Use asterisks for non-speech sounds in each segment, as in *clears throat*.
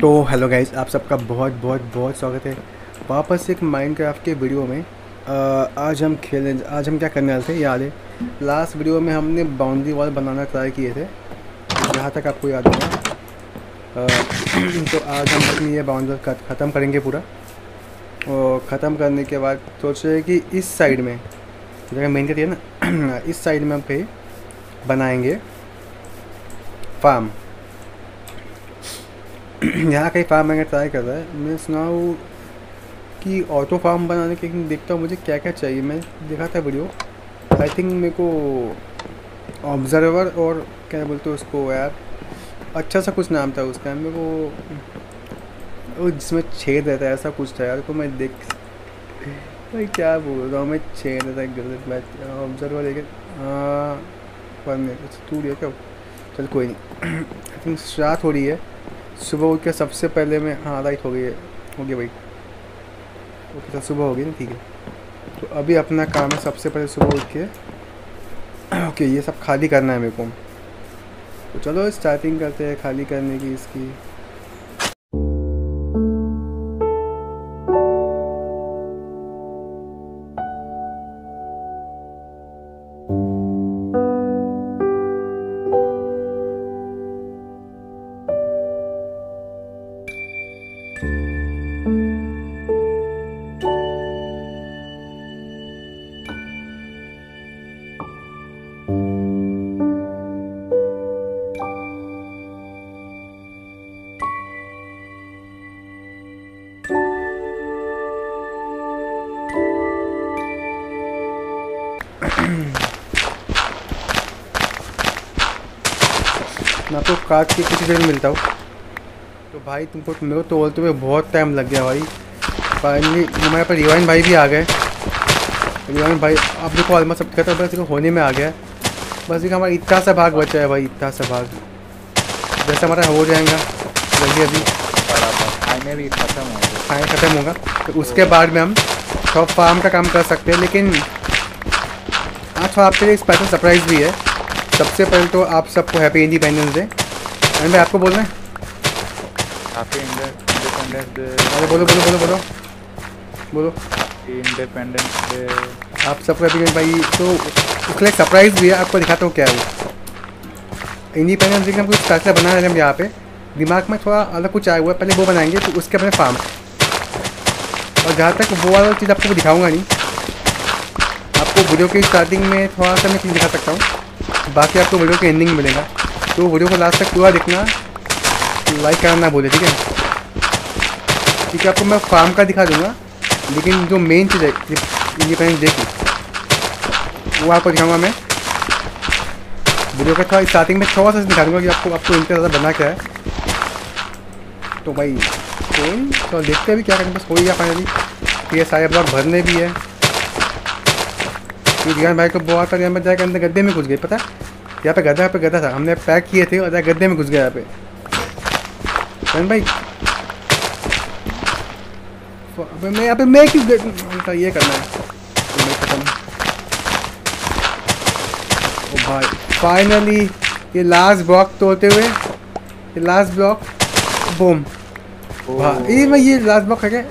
तो hello guys आप सबका बहुत बहुत बहुत स्वागत है। वापस एक माइनक्राफ्ट के वीडियो में आ, आज हम खेलें आज हम क्या करने वाले थे याद है? लास्ट वीडियो में हमने बाउंड्री वॉल बनाना ट्राई किए थे। जहाँ तक आपको याद होगा। तो आज हम अपनी ये बाउंड्री ख़त्म करेंगे पूरा। और ख़त्म करने के बाद सोच रहे कि इस साइड में जगह मेन करिए ना *clears throat* इस साइड में हम कहीं बनाएँगे। फार्म *clears throat* यहाँ कहीं फार्म मैंने ट्राई कर रहा है। मैं सुना हूँ कि ऑटो फार्म बनाने के देखता हूँ मुझे क्या क्या चाहिए। मैं देखा था वीडियो आई थिंक मेरे को ऑब्जर्वर और क्या बोलते हो उसको यार अच्छा सा कुछ नाम था उसका। मेरे को जिसमें छेद रहता है, ऐसा कुछ था यार। को मैं देख भाई क्या बोल रहा हूँ? मैं छेद रहता है, गलत बात। ऑब्जर्वर लेकिन पर टूट गया क्या? चल, कोई नहीं। *clears throat* आई थिंक रात हो रही है। सुबह उठ के सबसे पहले मैं हाँ राइट हो गई है। हो गया भाई। ओके सर सुबह हो गई ना, ठीक है। तो अभी अपना काम है सबसे पहले सुबह उठ के। *clears throat* ओके, ये सब खाली करना है मेरे को। तो चलो स्टार्टिंग करते हैं खाली करने की इसकी। मैं तो काट के किसी जगह मिलता हूँ। तो भाई तुमको मेरे को बोलते हुए बहुत टाइम लग गया भाई। फाइनली हमारे पास रिवाइन भाई भी आ गए। रिवाइन भाई अब देखो ऑलमोस्ट सब खत्म बस होने में आ गया। बस देखो हमारा इतना सा भाग बचा है भाई इतना सा भाग। जैसे हमारा हो जाएगा जल्दी अभी फाइनली खत्म हो गया फाइन ख़त्म होगा। तो उसके बाद में हम शॉप फार्म का काम कर सकते हैं लेकिन आज तो आपके लिए स्पेशल सरप्राइज़ भी है। सबसे पहले तो आप सबको हैप्पी इंडिपेंडेंस डे एंड भाई आपको बोल रहे हैं इंडिपेंडेंस डे अरे बोलो बोलो बोलो बोलो। बोलो। इंडिपेंडेंस डे आप सबको हैप्पी भाई तो उसके लिए सरप्राइज़ भी है। आपको दिखाता हूँ क्या है वो। इंडिपेंडेंस डे का हम कुछ स्पेशल बना रहे हैं हम यहाँ पे। दिमाग में थोड़ा अलग कुछ आया हुआ है। पहले वो बनाएँगे तो उसके अपने फार्म और जहाँ तक वो वाला चीज़ आपको दिखाऊँगा नहीं। आपको वीडियो की स्टार्टिंग में थोड़ा सा मैं चीज़ दिखा सकता हूँ। बाकी आपको वीडियो के एंडिंग मिलेगा। तो वीडियो को लास्ट तक पूरा देखना। लाइक करना ना ठीक है? ठीक है आपको मैं फार्म का दिखा दूँगा। लेकिन जो मेन चीज़ है डे की वो आपको दिखाऊँगा मैं। वीडियो का थोड़ा स्टार्टिंग में थोड़ा सा दिखा दूँगा कि आपको आपको इनका ज़्यादा बना क्या है। तो भाई कोई तो देखते भी क्या करें बस हो ही फाइनली ये सारे ब्लॉक भरने भी है। रियान भाई को बहुत था यहाँ पर जाकर अंदर गड्ढे में घुस गए पता यहाँ पे गड्ढा पे गड्ढा था हमने पैक किए थे और गड्ढे में घुस गया यहाँ पे। रियान भाई अबे मैं यहाँ पे मैं क्यों गए- ये करना है। तो ओ भाई फाइनली ये लास्ट ब्लॉक तोड़ते हुए ये लास्ट ब्लॉक बूम वाह ये मैं ये लास्ट ब्लॉक है क्या?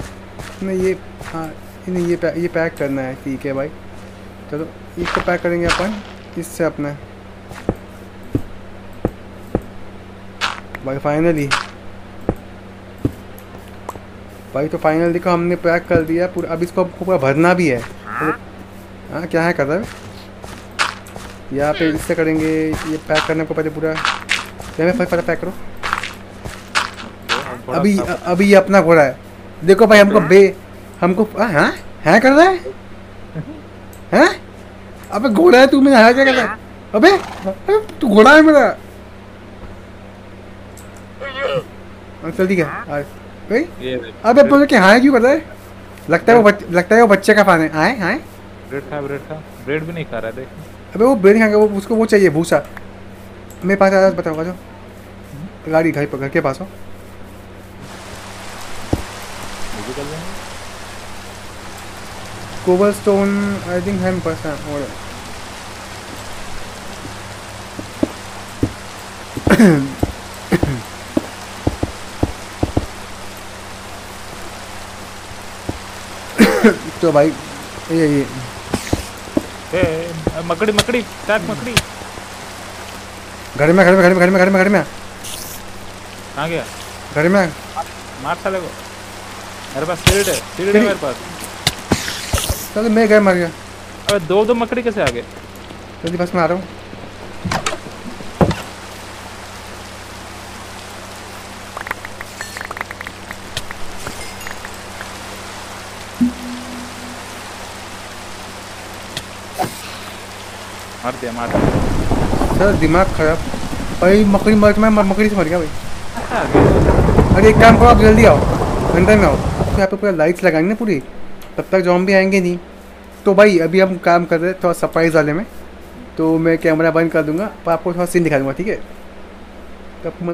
नहीं ये हाँ नहीं ये पैक ये पैक करना है ठीक है भाई। चलो इसको पैक करेंगे अपन इससे अपना। भाई फाइनली भाई तो फाइनल देखो हमने पैक कर दिया पूरा अब इसको पूरा भरना भी है। हाँ क्या है है यहाँ पे इससे करेंगे ये पैक करने को पहले पूरा। मैं फटाफट पैक करो। अभी अभी ये अपना घोड़ा है। देखो भाई हमको बे हमको हाँ है कर रहा है हैं? अबे घोड़ा है तू मेरा है क्या रहा है? अबे अबे, तू घोड़ा है मेरा। हाँ, चल ठीक है आ, भाई अबे बोले कि हाँ क्यों कर रहा है? लगता है वो बच, लगता है वो बच्चे का पान है आए। हाँ ब्रेड खा ब्रेड खा। ब्रेड भी नहीं खा रहा देख। अबे वो ब्रेन खाएगा वो उसको वो चाहिए भूसा। मेरे पास आया बताओ जो गाड़ी घर पर घर के पास हो। कोबल स्टोन आई थिंक है हाँ, *coughs* तो भाई ये ये। ए, मकड़ी मकड़ी टैक मकड़ी। घर में घर में घर में घर में घर में घर में। कहाँ गया? घर में। मार साले को। मेरे पास स्पिरिट है स्पिरिट है मेरे पास। चलो मैं घर मर गया। अबे दो दो मकड़ी कैसे आ गए? जल्दी बस में आ रहा हूँ। मार दिया मार दिया। सर दिमाग खराब। भाई मकड़ी मर मैं मर- मकड़ी से मर गया भाई। गए अरे एक काम करो आप जल्दी आओ। घंटे में आओ। तो यहाँ पे पूरा लाइट्स लगाएँगे ना पूरी? तब तक जॉम भी आएँगे नहीं तो भाई अभी हम काम कर रहे हैं थोड़ा सरप्राइज़ वाले में तो मैं कैमरा बंद कर दूँगा, पर आपको थोड़ा सीन दिखा दूँगा, ठीक है? तब